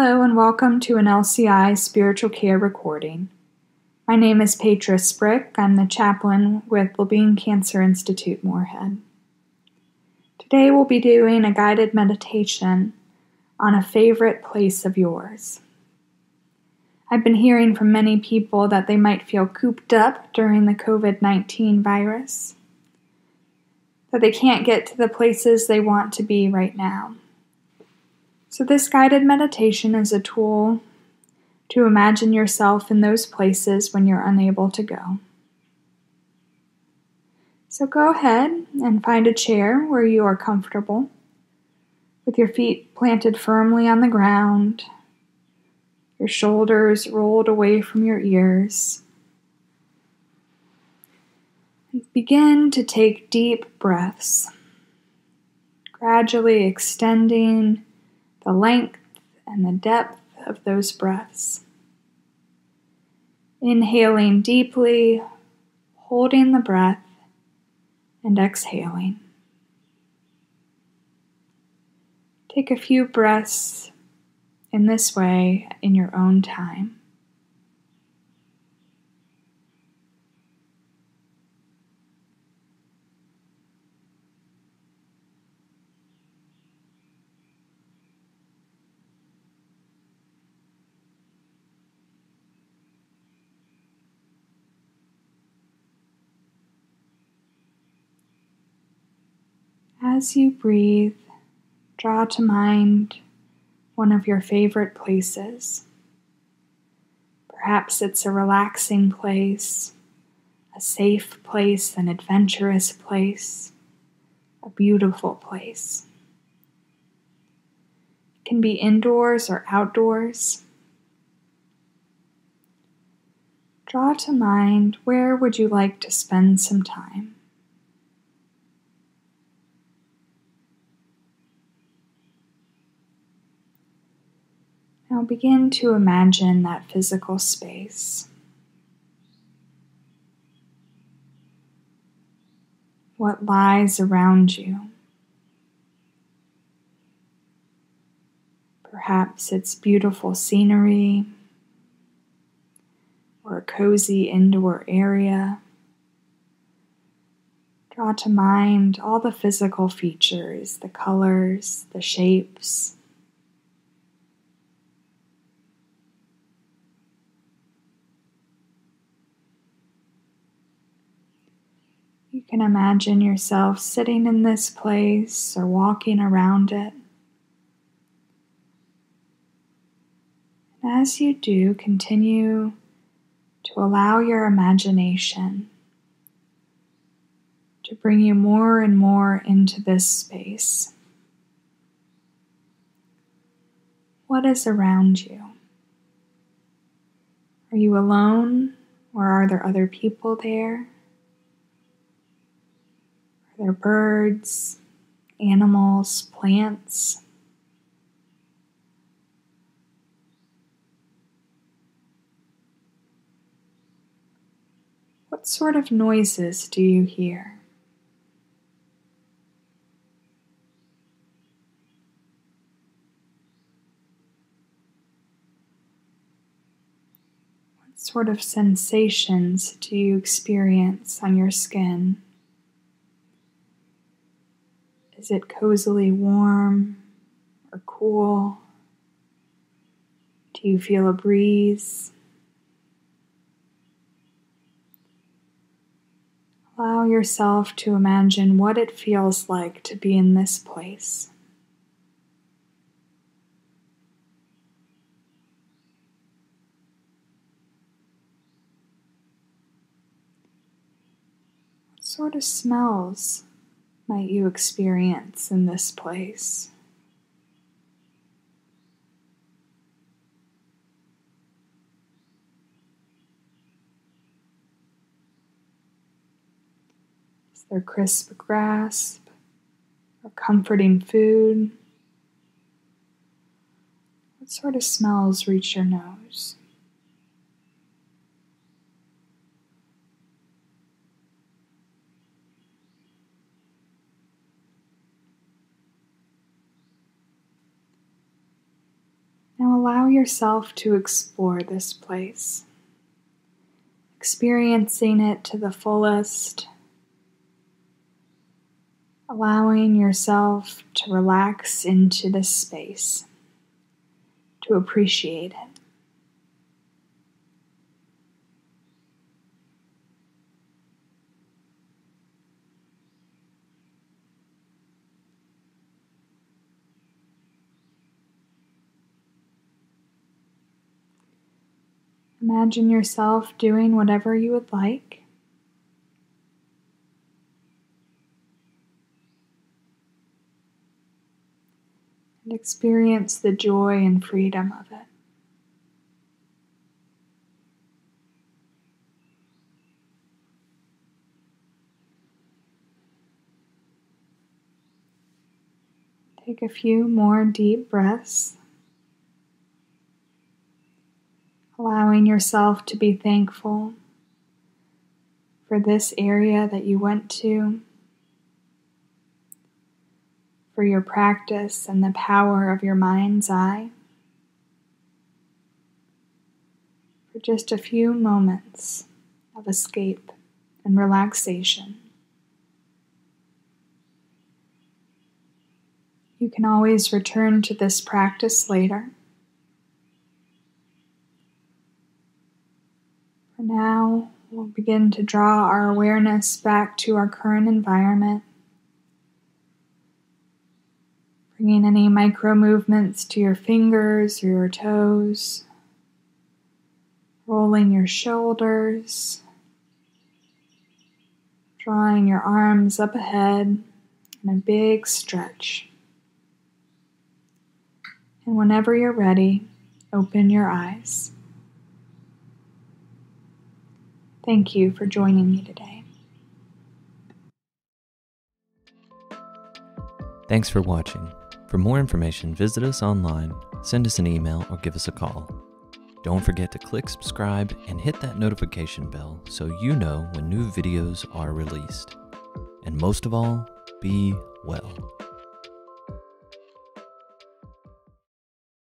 Hello, and welcome to an LCI spiritual care recording. My name is Petra Sprick. I'm the chaplain with Labine Cancer Institute Moorhead. Today we'll be doing a guided meditation on a favorite place of yours. I've been hearing from many people that they might feel cooped up during the COVID 19 virus, that they can't get to the places they want to be right now. So, this guided meditation is a tool to imagine yourself in those places when you're unable to go. So, go ahead and find a chair where you are comfortable, with your feet planted firmly on the ground, your shoulders rolled away from your ears. Begin to take deep breaths, gradually extending the length and the depth of those breaths. Inhaling deeply, holding the breath, and exhaling. Take a few breaths in this way in your own time. As you breathe, draw to mind one of your favorite places. Perhaps it's a relaxing place, a safe place, an adventurous place, a beautiful place. It can be indoors or outdoors. Draw to mind where would you like to spend some time? Now begin to imagine that physical space. What lies around you? Perhaps it's beautiful scenery or a cozy indoor area. Draw to mind all the physical features, the colors, the shapes. You can imagine yourself sitting in this place or walking around it. And as you do, continue to allow your imagination to bring you more and more into this space. What is around you? Are you alone or are there other people there? There are birds, animals, plants. What sort of noises do you hear? What sort of sensations do you experience on your skin? Is it cozily warm or cool? Do you feel a breeze? Allow yourself to imagine what it feels like to be in this place. What sort of smells might you experience in this place? Is there crisp grass or comforting food? What sort of smells reach your nose? Allow yourself to explore this place, experiencing it to the fullest, allowing yourself to relax into this space, to appreciate it. Imagine yourself doing whatever you would like. And experience the joy and freedom of it. Take a few more deep breaths. Allowing yourself to be thankful for this area that you went to, for your practice and the power of your mind's eye. For just a few moments of escape and relaxation. You can always return to this practice later. For now, we'll begin to draw our awareness back to our current environment, bringing any micro movements to your fingers or your toes, rolling your shoulders, drawing your arms up ahead in a big stretch. And whenever you're ready, open your eyes. Thank you for joining me today. Thanks for watching. For more information, visit us online, send us an email, or give us a call. Don't forget to click subscribe and hit that notification bell so you know when new videos are released. And most of all, be well.